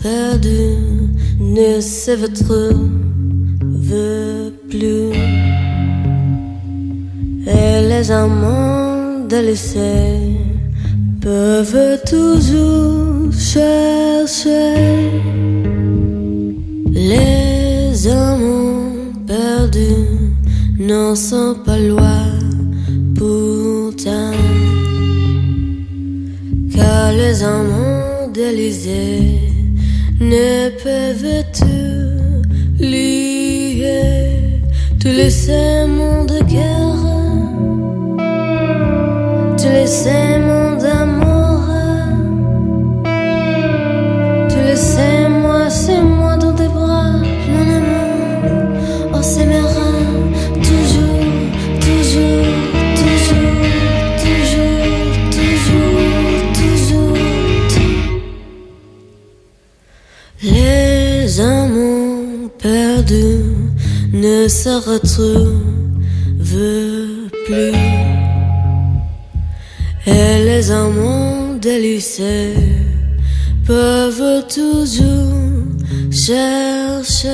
perdu ne se plus. Et les amants délaissés peuvent toujours chercher les amants perdus n'en sont pas loin pourtant car les amants d'Élysée ne peuvent lier tous les serments de guerre tous les serments amants perdus ne se retrouvent plus. Et les amants délicés peuvent toujours chercher.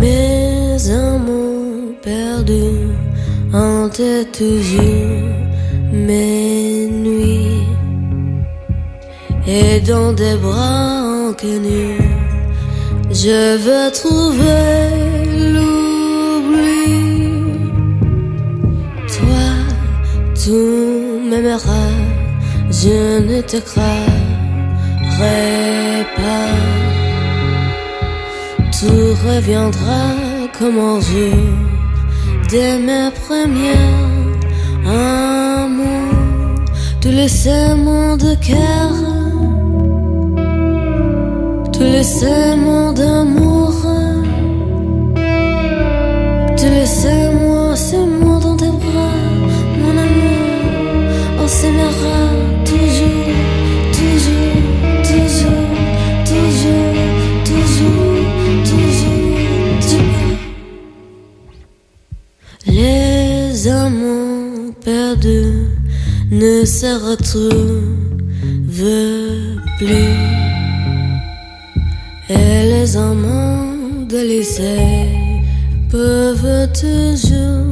Mes amants perdus hantent toujours mes nuits et dans des bras inconnus je veux trouver l'oubli. Toi, tu m'aimeras, je ne te croirai pas. Tout reviendra comme un jour de mes tous les serments de cœur. Tous les serments d'amour, tous les serments, moi dans tes bras, mon amour, mes rats, toujours, toujours, toujours, toujours, toujours, toujours, toujours. Les amants perdus ne se retrouvent plus. Et les amants de lycée peuvent toujours.